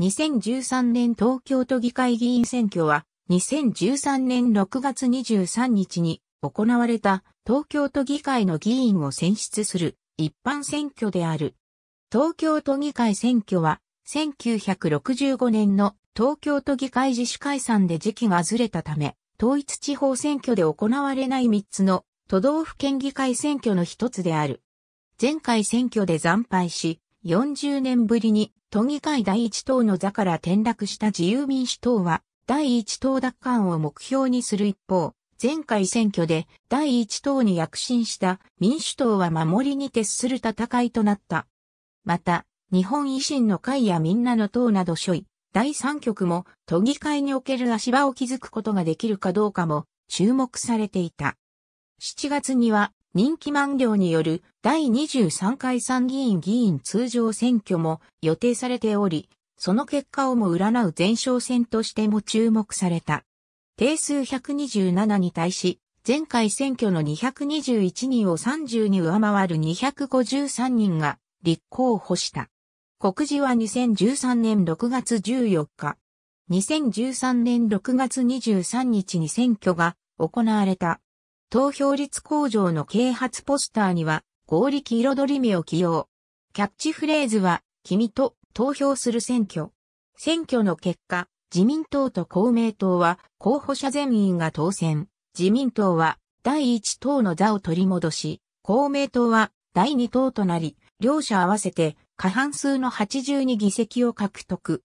2013年東京都議会議員選挙は2013年6月23日に行われた東京都議会の議員を選出する一般選挙である。東京都議会選挙は1965年の東京都議会自主解散で時期がずれたため、統一地方選挙で行われない3つの都道府県議会選挙の一つである。前回選挙で惨敗し、40年ぶりに都議会第一党の座から転落した自由民主党は第一党奪還を目標にする一方、前回選挙で第一党に躍進した民主党は守りに徹する戦いとなった。また、日本維新の会やみんなの党など諸位、第三局も都議会における足場を築くことができるかどうかも注目されていた。7月には任期満了による第23回参議院議員通常選挙も予定されており、その結果をも占う前哨戦としても注目された。定数127に対し、前回選挙の221人を30に上回る253人が立候補した。告示は2013年6月14日。2013年6月23日に選挙が行われた。投票率向上の啓発ポスターには、合力彩り目を起用。キャッチフレーズは、君と投票する選挙。選挙の結果、自民党と公明党は候補者全員が当選。自民党は第一党の座を取り戻し、公明党は第二党となり、両者合わせて過半数の82議席を獲得。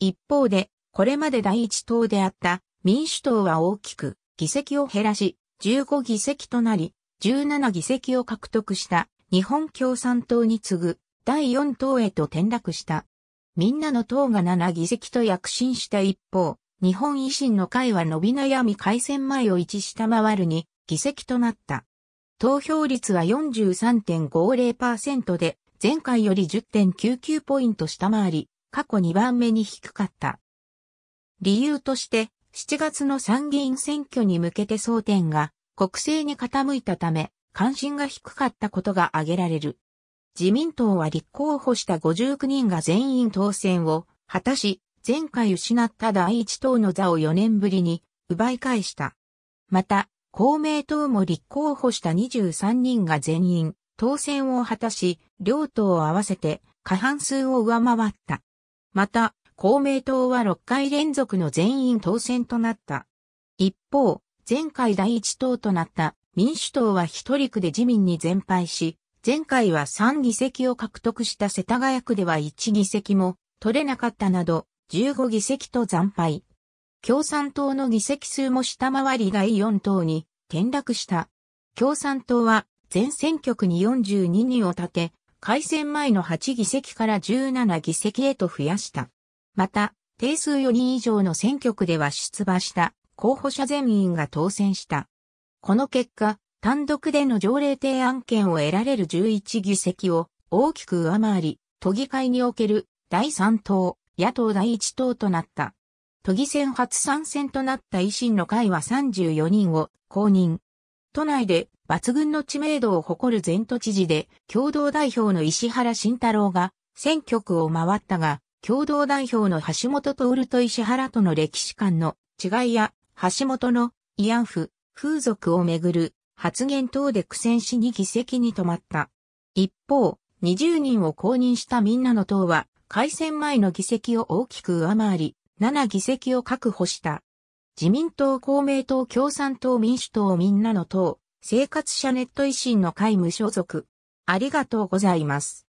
一方で、これまで第一党であった民主党は大きく議席を減らし、15議席となり、17議席を獲得した日本共産党に次ぐ第4党へと転落した。みんなの党が7議席と躍進した一方、日本維新の会は伸び悩み改選前を1下回るに議席となった。投票率は43.50%で、前回より10.99ポイント下回り、過去2番目に低かった。理由として、7月の参議院選挙に向けて争点が国政に傾いたため、関心が低かったことが挙げられる。自民党は立候補した59人が全員当選を果たし、前回失った第一党の座を4年ぶりに奪い返した。また、公明党も立候補した23人が全員当選を果たし、両党を合わせて過半数を上回った。また、公明党は6回連続の全員当選となった。一方、前回第一党となった民主党は一人区で自民に全敗し、前回は3議席を獲得した世田谷区では1議席も取れなかったなど、15議席と惨敗。共産党の議席数も下回り第4党に転落した。共産党は全選挙区に42人を立て、改選前の8議席から17議席へと増やした。また、定数4人以上の選挙区では出馬した候補者全員が当選した。この結果、単独での条例提案権を得られる11議席を大きく上回り、都議会における第3党、野党第1党となった。都議選初参戦となった維新の会は34人を公認。都内で抜群の知名度を誇る前都知事で共同代表の石原慎太郎が選挙区を回ったが共同代表の橋本徹と石原との歴史観の違いや、橋本の慰安婦、風俗をめぐる発言等で苦戦しに議席に止まった。一方、20人を公認したみんなの党は、改選前の議席を大きく上回り、7議席を確保した。自民党、公明党、共産党、民主党、みんなの党、生活者ネット維新の会無所属。ありがとうございます。